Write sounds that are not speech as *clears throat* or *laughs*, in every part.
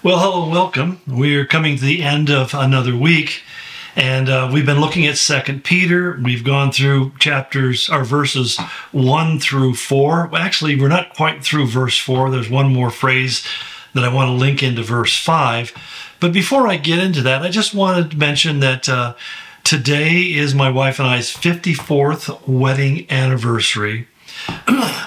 Well, hello and welcome. We're coming to the end of another week, and uh, we've been looking at Second Peter. We've gone through chapters, or verses one through four. Actually, we're not quite through verse four. There's one more phrase that I want to link into verse five. But before I get into that, I just wanted to mention that uh, today is my wife and I's 54th wedding anniversary. *clears throat*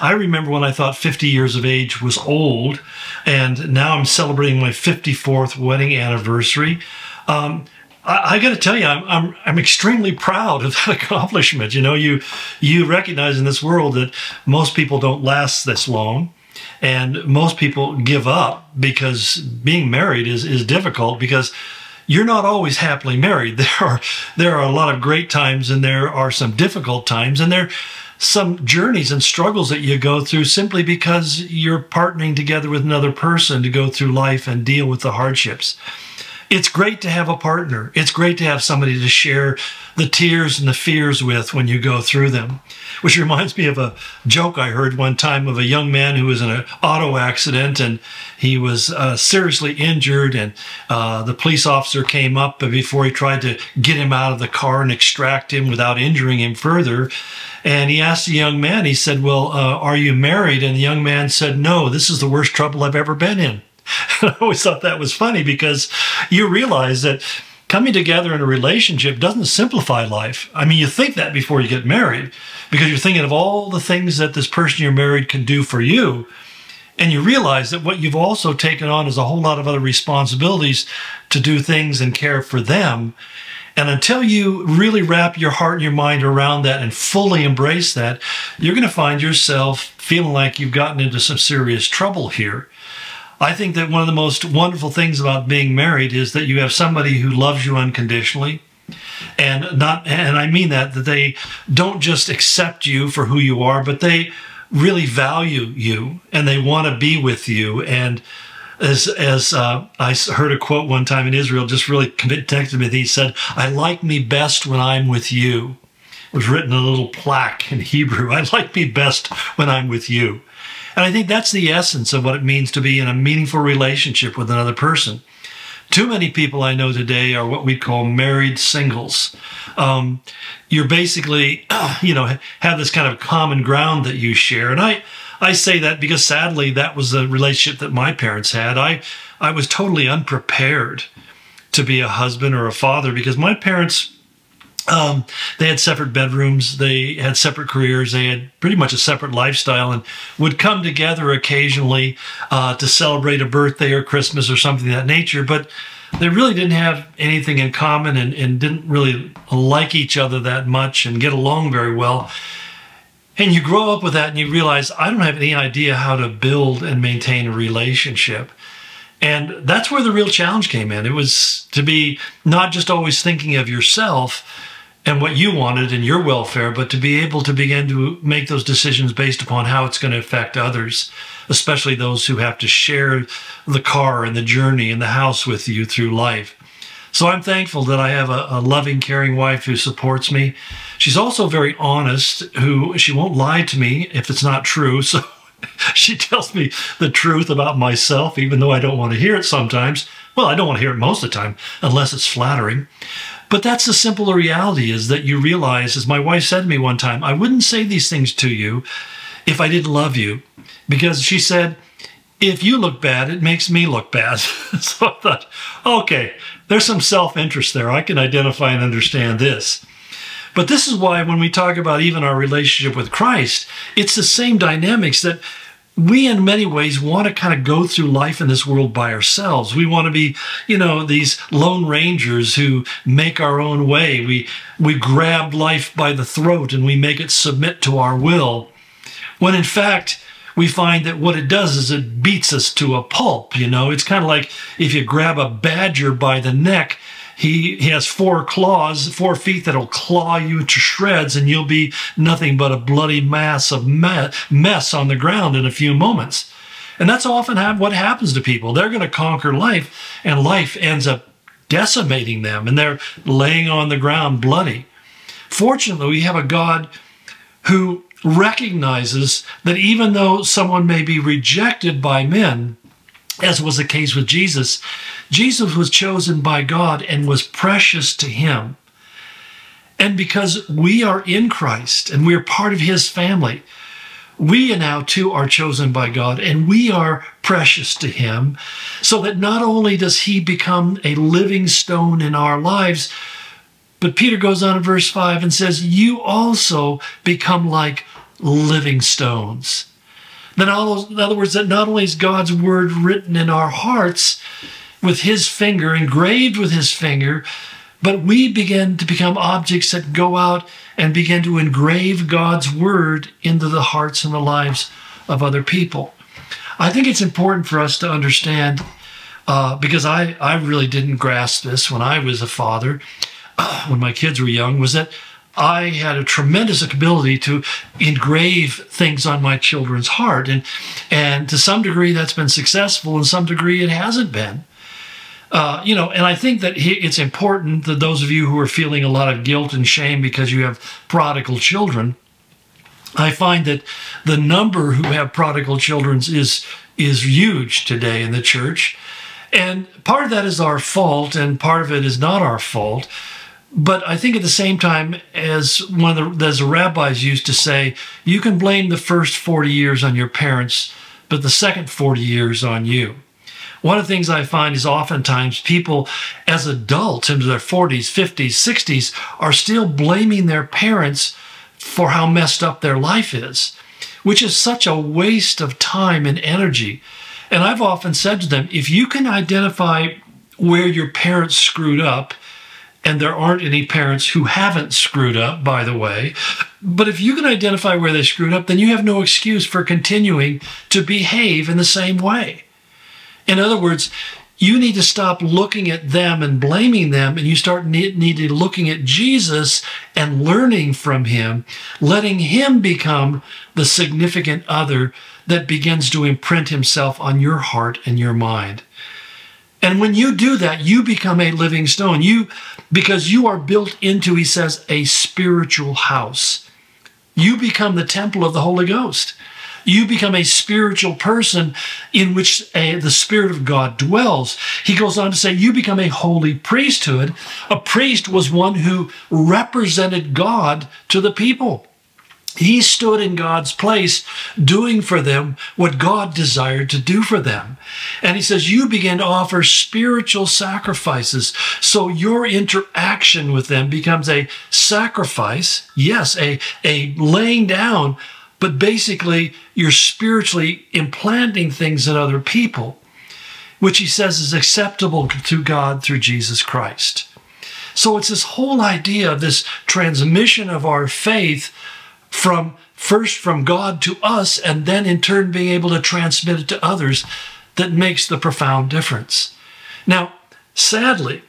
I remember when I thought 50 years of age was old, and now I'm celebrating my 54th wedding anniversary. Um, I, I got to tell you, I'm, I'm I'm extremely proud of that *laughs* accomplishment. You know, you you recognize in this world that most people don't last this long, and most people give up because being married is is difficult because you're not always happily married. *laughs* There are there are a lot of great times and there are some difficult times and there some journeys and struggles that you go through simply because you're partnering together with another person to go through life and deal with the hardships. It's great to have a partner. It's great to have somebody to share the tears and the fears with when you go through them. Which *laughs* reminds me of a joke I heard one time of a young man who was in an auto accident and he was uh, seriously injured. And uh, the police officer came up before he tried to get him out of the car and extract him without injuring him further. And he asked the young man, he said, Well, uh, are you married? And the young man said, No, this is the worst trouble I've ever been in. *laughs* I always thought that was funny because you realize that coming together in a relationship doesn't simplify life. I mean, you think that before you get married because you're thinking of all the things that this person you're married can do for you. And you realize that what you've also taken on is a whole lot of other responsibilities to do things and care for them. And until you really wrap your heart and your mind around that and fully embrace that, you're going to find yourself feeling like you've gotten into some serious trouble here. I think that one of the most wonderful things about being married is that you have somebody who loves you unconditionally. And not and I mean that that they don't just accept you for who you are, but they really value you and they want to be with you and as as uh, I heard a quote one time in Israel, just really connected me. He said, "I like me best when I'm with you." It was written in a little plaque in *laughs* Hebrew. I like me best when I'm with you. And I think that's the essence of what it means to be in a meaningful relationship with another person. Too many people I know today are what we call married singles. Um, you're basically, *clears throat* you know, have this kind of common ground that you share. And I, I say that because sadly, that was the relationship that my parents had. I, I was totally unprepared to be a husband or a father because my parents um, they had separate bedrooms, they had separate careers, they had pretty much a separate lifestyle, and would come together occasionally uh, to celebrate a birthday or Christmas or something of that nature. But they really didn't have anything in common and, and didn't really like each other that much and get along very well. And you grow up with that and you realize, I don't have any idea how to build and maintain a relationship. And that's where the real challenge came in. It was to be not just always thinking of yourself and what you wanted and your welfare, but to be able to begin to make those decisions based upon how it's going to affect others, especially those who have to share the car and the journey and the house with you through life. So I'm thankful that I have a, a, loving, caring wife who supports me. She's also very honest, who she won't lie to me if it's not true. So *laughs* she tells me the truth about myself, even though I don't want to hear it sometimes. Well, I don't want to hear it most of the time, unless it's flattering. But that's the simple reality is that you realize, as my wife said to me one time, I wouldn't say these things to you if I didn't love you. Because she said, if you look bad, it makes me look bad. *laughs* so I thought, okay, there's some self interest there. I can identify and understand this. But this is why when we talk about even our relationship with Christ, it's the same dynamics that we in many ways want to kind of go through life in this world by ourselves. We want to be, you know, these lone rangers who make our own way. We we grab life by the throat and we make it submit to our will. When in fact, we find that what it does is it beats us to a pulp, you know. It's kind of like if you grab a badger by the neck he, he has four claws, four feet that'll claw you to shreds, and you'll be nothing but a bloody mass of mess on the ground in a few moments. And that's often what happens to people. They're going to conquer life, and life ends up decimating them, and they're laying on the ground bloody. Fortunately, we have a God who recognizes that even though someone may be rejected by men, as was the case with Jesus, Jesus was chosen by God and was precious to him. And because we are in Christ and we are part of his family, we now too are chosen by God and we are precious to him, so that not only does he become a living stone in our lives, but Peter goes on in verse 5 and says, You also become like living stones. Then, all in other words, that not only is God's word written in our hearts with his finger, engraved with his finger, but we begin to become objects that go out and begin to engrave God's word into the hearts and the lives of other people. I think it's important for us to understand uh, because I, I really didn't grasp this when I was a father, *sighs* when my kids were young, was that I had a tremendous ability to engrave things on my children's heart. And, and to some degree, that's been successful. In some degree, it hasn't been. Uh, you know, and I think that it's important that those of you who are feeling a lot of guilt and shame because you have prodigal children, I find that the number who have prodigal children is is huge today in the church, and part of that is our fault, and part of it is not our fault. But I think at the same time, as one of the as the rabbis used to say, you can blame the first forty years on your parents, but the second forty years on you. One of the things I find is oftentimes people, as adults into their 40s, 50s, 60s, are still blaming their parents for how messed up their life is, which is such a waste of time and energy. And I've often said to them if you can identify where your parents screwed up, and there aren't any parents who haven't screwed up, by the way. But if you can identify where they screwed up, then you have no excuse for continuing to behave in the same way. In other words, you need to stop looking at them and blaming them, and you start need, needing looking at Jesus and learning from him, letting him become the significant other that begins to imprint himself on your heart and your mind. And when you do that, you become a living stone. You, because you are built into, he says, a spiritual house. You become the temple of the Holy Ghost you become a spiritual person in which a, the Spirit of God dwells. He goes on to say, You become a holy priesthood. A priest was one who represented God to the people. He stood in God's place, doing for them what God desired to do for them. And he says, You begin to offer spiritual sacrifices. So your interaction with them becomes a sacrifice, yes, a, a laying down but basically you're spiritually implanting things in other people, which he says is acceptable to God through Jesus Christ. So it's this whole idea of this transmission of our faith from first from God to us, and then in turn being able to transmit it to others that makes the profound difference. Now, sadly,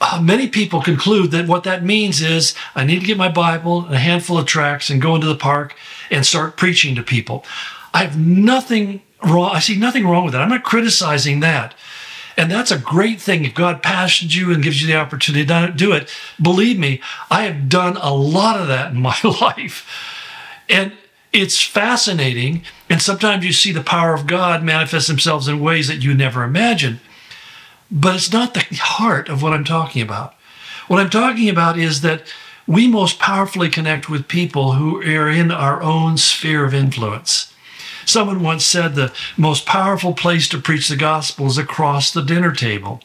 uh, many people conclude that what that means is I need to get my Bible and a handful of tracts and go into the park and start preaching to people. I have nothing wrong. I see nothing wrong with that. I'm not criticizing that. And that's a great thing. If God passions you and gives you the opportunity to do it, believe me, I have done a lot of that in my *laughs* life. And it's fascinating. And sometimes you see the power of God manifest themselves in ways that you never imagined. But it's not the heart of what I'm talking about. What I'm talking about is that we most powerfully connect with people who are in our own sphere of influence. Someone once said the most powerful place to preach the gospel is across the dinner table.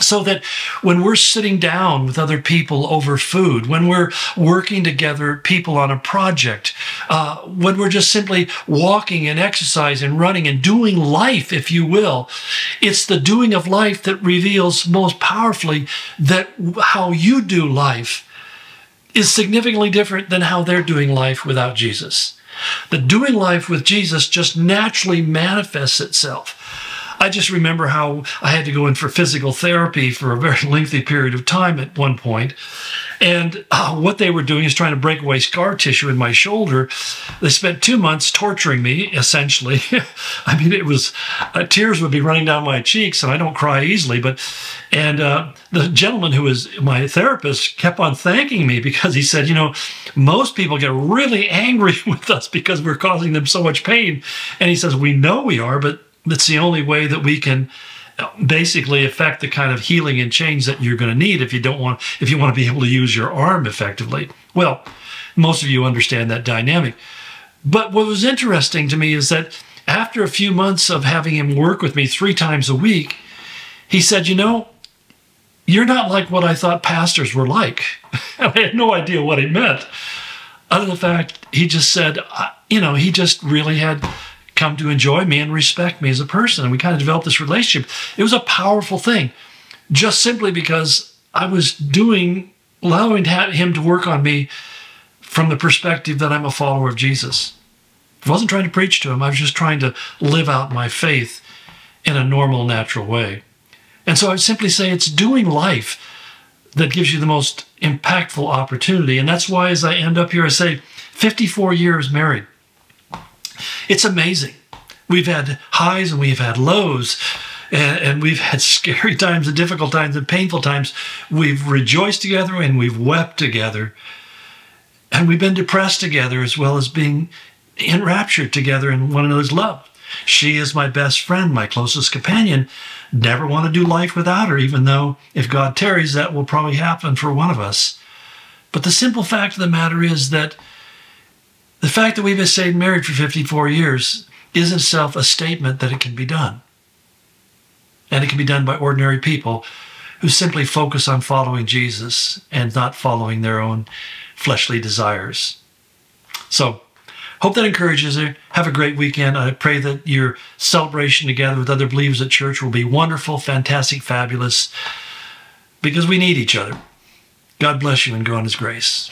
So that when we're sitting down with other people over food, when we're working together, people on a project, uh, when we're just simply walking and exercising, running and doing life, if you will, it's the doing of life that reveals most powerfully that how you do life is significantly different than how they're doing life without Jesus. The doing life with Jesus just naturally manifests itself. I just remember how I had to go in for physical therapy for a very *laughs* lengthy period of time at one point. And uh, what they were doing is trying to break away scar tissue in my shoulder. They spent two months torturing me, essentially. *laughs* I mean, it was uh, tears would be running down my cheeks, and I don't cry easily. But and uh, the gentleman who was my therapist kept on thanking me because he said, you know, most people get really angry *laughs* with us because we're causing them so much pain. And he says, we know we are, but That's the only way that we can basically affect the kind of healing and change that you're going to need if you don't want if you want to be able to use your arm effectively. Well, most of you understand that dynamic. But what was interesting to me is that after a few months of having him work with me three times a week, he said, You know, you're not like what I thought pastors were like. *laughs* I had no idea what he meant. Other than the fact, he just said, you know, he just really had come to enjoy me and respect me as a person. And we kind of developed this relationship. It was a powerful thing, just simply because I was doing, allowing him to work on me from the perspective that I'm a follower of Jesus. I wasn't trying to preach to him, I was just trying to live out my faith in a normal, natural way. And so I would simply say it's doing life that gives you the most impactful opportunity. And that's why, as I end up here, I say 54 years married. It's amazing. We've had highs and we've had lows, and, and we've had *laughs* scary times and difficult times and painful times. We've rejoiced together and we've wept together. And we've been depressed together as well as being enraptured together in one another's love. She is my best friend, my closest companion. Never want to do life without her, even though if God tarries, that will probably happen for one of us. But the simple fact of the matter is that the fact that we've been stayed married for 54 years is in itself a statement that it can be done. And it can be done by ordinary people who simply focus on following Jesus and not following their own fleshly desires. So, hope that encourages you. Have a great weekend. I pray that your celebration together with other believers at church will be wonderful, fantastic, fabulous, because we need each other. God bless you and go on His grace.